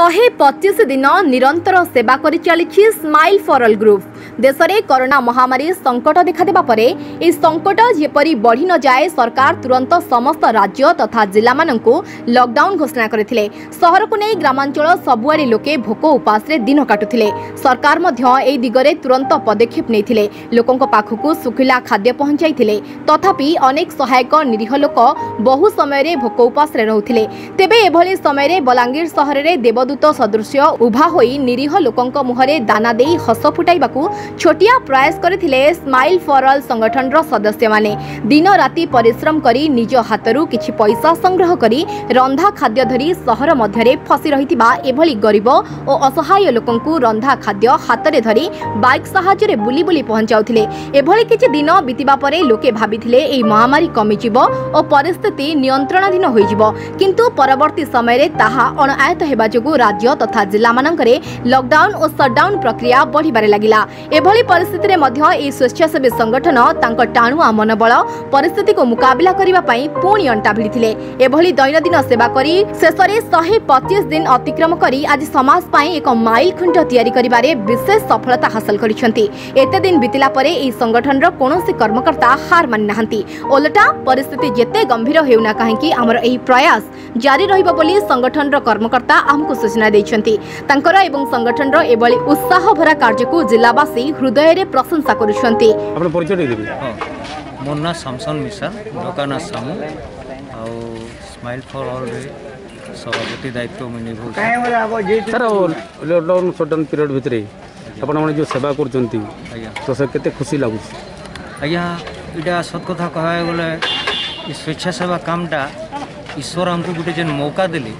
ଶହେ ପଚିଶ ଦିନ ନିରନ୍ତର ସେବା କରିଚାଲିଛି ସ୍ମାଇଲ୍ ଫରଲ୍ ଗ୍ରୁପ୍ দেশে করোনা মহামারী সংকট দেখাদেবা পরে এই সংকট যেপরি বড়ি নযায়ে সরকার তুরন্ত সমস্ত রাজ্য তথা জেলা মানুষ লকডাউন ঘোষণা করে সহরক নেই গ্রামাঞ্চল সবুড়ে লোকে ভোক উপাসে দিন কাটুলে সরকার মধ্য এই দিগরে তুরন্ত পদক্ষেপ নিয়ে লোক পাখক শুখিলা খাদ্য পৌঁছাই তথাপি অনেক সহায়ক নিরীহ লোক বহু সময়ের ভোক উপাসে রুলে তেবে এভাবে সময়ের বলাঙ্গীর সহরের দেবদূত সদৃশ্য উভা হয়ে নিরীহ লোক মুহরে দানা দিয়ে হস ফুটাইবাকু ଛୋଟିଆ ପ୍ରୟାସ କରିଥିଲେ ସ୍ମାଇଲ୍ ଫର୍ ଅଲ୍ ସଂଗଠନର ସଦସ୍ୟମାନେ ଦିନ ରାତି ପରିଶ୍ରମ କରି ନିଜ ହାତରୁ କିଛି ପଇସା ସଂଗ୍ରହ କରି ରନ୍ଧା ଖାଦ୍ୟ ଧରି ସହର ମଧ୍ୟରେ ଫସି ରହିଥିବା ଏଭଳି ଗରିବ ଓ ଅସହାୟ ଲୋକଙ୍କୁ ରନ୍ଧା ଖାଦ୍ୟ ହାତରେ ଧରି ବାଇକ୍ ସାହାଯ୍ୟରେ ବୁଲି ବୁଲି ପହଞ୍ଚାଉଥିଲେ ଏଭଳି କିଛି ଦିନ ବିତିବା ପରେ ଲୋକେ ଭାବିଥିଲେ ଏହି ମହାମାରୀ କମିଯିବ ଓ ପରିସ୍ଥିତି ନିୟନ୍ତ୍ରଣାଧୀନ ହୋଇଯିବ କିନ୍ତୁ ପରବର୍ତ୍ତୀ ସମୟରେ ତାହା ଅଣଆୟତ ହେବା ଯୋଗୁଁ ରାଜ୍ୟ ତଥା ଜିଲ୍ଲାମାନଙ୍କରେ ଲକଡାଉନ୍ ଓ ସଟ୍ଡାଉନ୍ ପ୍ରକ୍ରିୟା ବଢ଼ିବାରେ ଲାଗିଲା भल परिस्थितिले स्वेच्छासेवी संगठन ताणुवा मनोबल परिस्थितिको मुकला पो एभली भिडिएले सेवा करी शेषर 125 दिन अतिक्रम करी आज सम म करिवारे विशेष सफलता परे ए संगठन रो कोनोसी कर्मकर्ता हार मिना ओलटा परिस्थिति जे कि हमर एही प्रयास जारी रहिबो पनि संगठन कर्मकर्ता हमकु सूचना संगठन रो एभली उत्साह भरा कर्जको जिल्लावास ଆସି ହୃଦୟରେ ପ୍ରଶଂସା କରୁଛନ୍ତି ଆପଣ ପରିଚୟ ଦେଇଦେବେ ମୋ ନାଁ ସାମସନ ମିଶା ଦୋକାନ ସାମୁ ଆଉ ସ୍ମାଇଲ୍ ଫର୍ ଅଲ୍ରେ ସଭାପତି ଦାୟିତ୍ୱ ମୁଁ ନିଭାଉଛି ସାର୍ ଲକ୍ଡାଉନ୍ ସଟ୍ଡାଉନ୍ ପିରିୟଡ଼ ଭିତରେ ଆପଣମାନେ ଯେଉଁ ସେବା କରୁଛନ୍ତି ଆଜ୍ଞା ତ ସେ କେତେ ଖୁସି ଲାଗୁଛି ଆଜ୍ଞା ଏଇଟା ସତ କଥା କହିବାକୁ ଗଲେ ଏ ସ୍ୱେଚ୍ଛାସେବା କାମଟା ଈଶ୍ୱର ଆମକୁ ଗୋଟେ ଯେନ୍ ମୌକା ଦେଲେ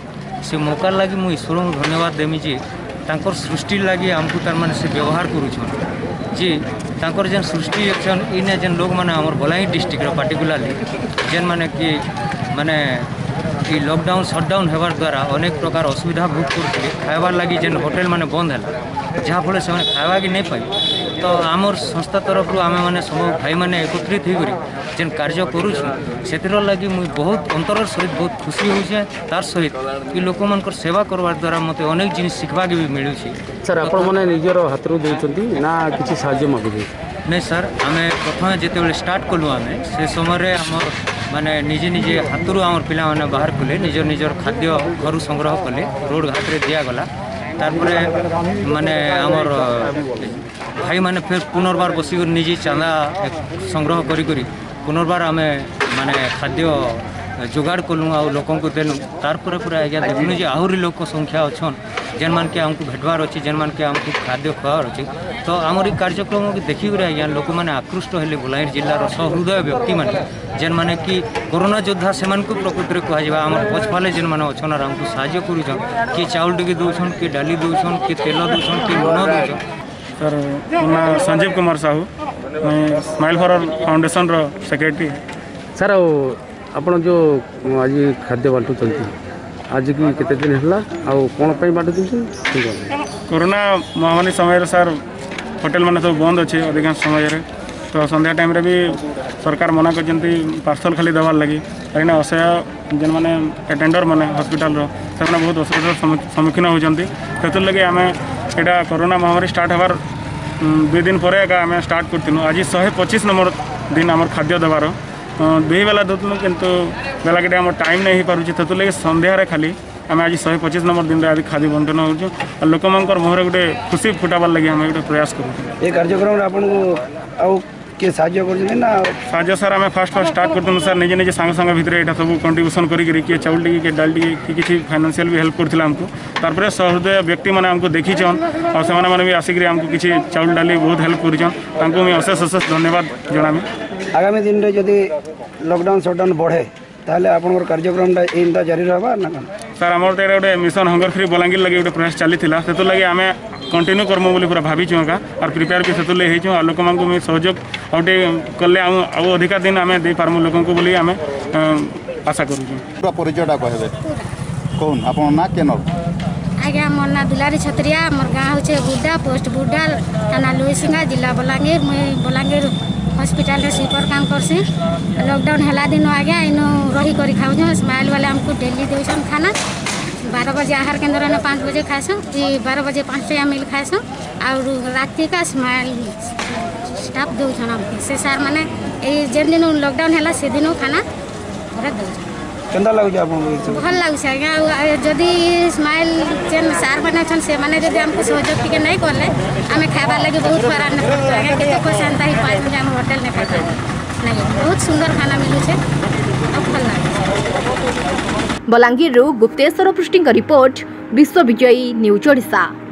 ସେ ମୌକା ଲାଗି ମୁଁ ଈଶ୍ୱରଙ୍କୁ ଧନ୍ୟବାଦ ଦେମି ଯେ ତାଙ୍କର ସୃଷ୍ଟି ଲାଗି ଆମକୁ ତାର୍ମାନେ ସେ ବ୍ୟବହାର କରୁଛନ୍ ଯେ ତାଙ୍କର ଯେନ୍ ସୃଷ୍ଟି ଅଛନ୍ ଇନେ ଯେନ୍ ଲୋକମାନେ ଆମର ବଲାଙ୍ଗୀର ଡିଷ୍ଟ୍ରିକ୍ଟର ପାର୍ଟିକୁଲାରଲି ଯେନ୍ମାନେ କି ମାନେ এই লকডাউন ସଟଡାଉନ୍ ହେବା ଦ୍ୱାରା ଅନେକ ପ୍ରକାର ଅସୁବିଧା ଭୋଗ କରୁଥିଲେ ଖାଇବାର୍ ଲାଗି ଯେନ୍ ହୋଟେଲ୍ମାନେ ବନ୍ଦ ହେଲା ଯାହାଫଳରେ ସେମାନେ ଖାଇବାକେ ନାଇଁ ପାଇ ତ ଆମର ସଂସ୍ଥା ତରଫରୁ ଆମେମାନେ ସବୁ ଭାଇମାନେ ଏକତ୍ରିତ ହୋଇକରି ଯେନ୍ କାର୍ଯ୍ୟ କରୁଛୁ ସେଥିର ଲାଗି ମୁଇଁ ବହୁତ ଅନ୍ତରର ସହିତ ବହୁତ ଖୁସି ହେଉଛେ ତାର ସହିତ କି ଲୋକମାନଙ୍କର ସେବା କରବାର ଦ୍ୱାରା ମୋତେ ଅନେକ ଜିନିଷ ଶିଖିବାକେ ବି ମିଳୁଛି ସାର୍ ଆପଣମାନେ ନିଜର ହାତରୁ ଦେଉଛନ୍ତି ନା କିଛି ସାହାଯ୍ୟ ମାଗୁଛନ୍ତି ନାଇଁ ସାର୍ ଆମେ ପ୍ରଥମେ ଯେତେବେଳେ ଷ୍ଟାର୍ଟ କଲୁ ଆମେ ସେ ସମୟରେ ଆମର ମାନେ ନିଜେ ନିଜେ ହାତରୁ ଆମର ପିଲାମାନେ ବାହାର କଲେ ନିଜ ନିଜର ଖାଦ୍ୟ ଘରୁ ସଂଗ୍ରହ କଲେ ରୋଡ଼ ଘାଟରେ ଦିଆଗଲା ତାପରେ ମାନେ ଆମର ଭାଇମାନେ ଫେର୍ ପୁନର୍ବାର ବସିକରି ନିଜେ ଚାନ୍ଦା ସଂଗ୍ରହ କରିକରି ପୁନର୍ବାର ଆମେ ମାନେ ଖାଦ୍ୟ ଯୋଗାଡ଼ କଲୁ ଆଉ ଲୋକଙ୍କୁ ଦେଲୁ ତାର ପରେ ପରେ ଆଜ୍ଞା ଦେଖିଲୁ ଯେ ଆହୁରି ଲୋକ ସଂଖ୍ୟା ଅଛନ୍ ଯେଉଁମାନେ କି ଆମକୁ ଭେଟବାର ଅଛି ଯେଉଁମାନେ କି ଆମକୁ ଖାଦ୍ୟ ଖୁଆବାର ଅଛି ତ ଆମର ଏଇ କାର୍ଯ୍ୟକ୍ରମକୁ ଦେଖିକରି ଆଜ୍ଞା ଲୋକମାନେ ଆକୃଷ୍ଟ ହେଲେ ବଲାଙ୍ଗୀର ଜିଲ୍ଲାର ସହୃଦୟ ବ୍ୟକ୍ତିମାନେ ଯେଉଁମାନେ କି କରୋନା ଯୋଦ୍ଧା ସେମାନଙ୍କୁ ପ୍ରକୃତରେ କୁହାଯିବା ଆମର ପଛପାଲେ ଯେଉଁମାନେ ଅଛନ୍ ଆର୍ ଆମକୁ ସାହାଯ୍ୟ କରୁଛନ୍ କିଏ ଚାଉଳ ଟିକେ ଦେଉଛନ୍ କିଏ ଡାଲି ଦେଉଛନ୍ କିଏ ତେଲ ଦେଉଛନ୍ କିଏ ଲୁଣ ଦେଉଛନ୍ ସାର୍ ମୋ ନାଁ ସଞ୍ଜୀବ କୁମାର ସାହୁ ସ୍ମାଇଲ୍ ଫର୍ ଫାଉଣ୍ଡେସନ୍ର ସେକ୍ରେଟାରୀ ସାର୍ ଆଉ ଆପଣ ଯେଉଁ ଆଜି ଖାଦ୍ୟ ବାଣ୍ଟୁଛନ୍ତି ଆଜିକି କେତେ ଦିନ ହେଲା ଆଉ କ'ଣ ପାଇଁ ବାଟ ଦେଉଛନ୍ତି କରୋନା ମହାମାରୀ ସମୟରେ ସାର୍ ହୋଟେଲ୍ମାନେ ସବୁ ବନ୍ଦ ଅଛି ଅଧିକାଂଶ ସମୟରେ ତ ସନ୍ଧ୍ୟା ଟାଇମ୍ରେ ବି ସରକାର ମନା କରିଛନ୍ତି ପାର୍ସଲ ଖାଲି ଦେବାର ଲାଗି କାହିଁକିନା ଅସହାୟ ଯେଉଁମାନେ ଆଟେଣ୍ଡର ମାନେ ହସ୍ପିଟାଲର ସେମାନେ ବହୁତ ଅସୁବିଧାର ସମ୍ମୁଖୀନ ହେଉଛନ୍ତି ସେଥିର୍ଲାଗି ଆମେ ଏଇଟା କରୋନା ମହାମାରୀ ଷ୍ଟାର୍ଟ ହେବାର ଦୁଇ ଦିନ ପରେ ଏକା ଆମେ ଷ୍ଟାର୍ଟ କରିଥିଲୁ ଆଜି ଶହେ ପଚିଶ ନମ୍ବର ଦିନ ଆମର ଖାଦ୍ୟ ଦେବାର दुई बेला दूँ कि बेला के टाइम नहीं पार्टी से तो खाली आम आज शहे पचिश नंबर दिन में आज खाद्य बंटन हो लोक मुहर गोटे खुशी फुटाबार लगे आम गोटे प्रयास कर सर आम फास्ट फास्ट स्टार्ट करूँ सर निजे निजे सांग सांग भितर यहाँ सब कंट्रब्यूसन करी किए चाउल टी किए डाल कि किसी फाइनेसियाल भी हेल्प करते आमको तरह सहृदय व्यक्ति मैंने आमको देखीछन और आसिक आमको किसी चाउल डाली बहुत हेल्प करशेष अशेष अशेष धन्यवाद जनामी ଆଗାମୀ ଦିନରେ ଯଦି ଲକଡାଉନ୍ ସଟଡାଉନ୍ ବଢ଼େ ତାହେଲେ ଆପଣଙ୍କର କାର୍ଯ୍ୟକ୍ରମଟା ଏଇଟା ଜାରି ରହିବା ନା କ'ଣ ସାର୍ ଆମର ତ ଏଇଟା ଗୋଟେ ମିଶନ ହଙ୍ଗର ଫ୍ରି ବଲାଙ୍ଗୀର ଲାଗି ଗୋଟେ ପ୍ରୟାସ ଚାଲିଥିଲା ସେଥିଲାଗି ଆମେ କଣ୍ଟିନ୍ୟୁ କର୍ମୁ ବୋଲି ପୁରା ଭାବିଛୁ ଏକା ଆର୍ ପ୍ରିପେୟାର ବି ସେଥିଲାଗି ହେଇଛୁ ଆଉ ଲୋକମାନଙ୍କୁ ବି ସହଯୋଗ ଆଉ ଟିକେ କଲେ ଆଉ ଆଉ ଅଧିକା ଦିନ ଆମେ ଦେଇପାରମୁ ଲୋକଙ୍କୁ ବୋଲି ଆମେ ଆଶା କରୁଛୁ ପରିଚୟଟା କହିବେ କହୁନ ଆପଣଙ୍କ ନାଁ କେନ ଆଜ୍ଞା ମୋର ନାଁ ଦୁଲାରୀ ଛତ୍ରିଆ ଆମର ଗାଁ ହେଉଛି ବୁଡ଼ା ପୋଷ୍ଟ ବୁଡ଼ା ଥାନା ଲୁଇସିଙ୍ଗା ଜିଲ୍ଲା ବଲାଙ୍ଗୀର ମୁଇଁ ବଲାଙ୍ଗୀର हस्पिटाल स्वीपर काम करसी लकडाउन है दिन आज्ञा इन कर खाऊ स्माइल वाले आमको डेली देसन खाना बार बजे आहार केन्द्र ने पाँच बजे खाएसूँ कि बार बजे पाँच टाइम मिल खाएसूँ और रात का स्माइल स्टाफ दौन आमको से सार मैंने जेन दिन लकडाउन है दिन खाना घर दौन କେନ୍ତା ଲାଗୁଛି ଆପଣଙ୍କୁ ଭଲ ଲାଗୁଛି ଆଜ୍ଞା ଆଉ ଯଦି ସ୍ମାଇଲ୍ ଯେନ୍ ସାର୍ମାନେ ଅଛନ୍ ସେମାନେ ଯଦି ଆମକୁ ସହଯୋଗ ଟିକେ ନାଇଁ କଲେ ଆମେ ଖାଇବାର୍ ଲାଗି ବହୁତ ହଇରାଣ ପଡ଼ୁଛୁ ଆଜ୍ଞା କେତେ ପଇସା ଏନ୍ତା ହେଇପାରୁଛୁ ଯେ ଆମ ହୋଟେଲ୍ ନେ ଖାଇବା ନାଇଁ ବହୁତ ସୁନ୍ଦର ଖାନା ମିଳୁଛେ ଆଉ ଭଲ ଲାଗୁଛି ବଲାଙ୍ଗୀରରୁ ଗୁପ୍ତେଶ୍ୱର ପୃଷ୍ଟିଙ୍କ ରିପୋର୍ଟ ବିଶ୍ୱବିଜୟୀ ନ୍ୟୁଜ୍ ଓଡ଼ିଶା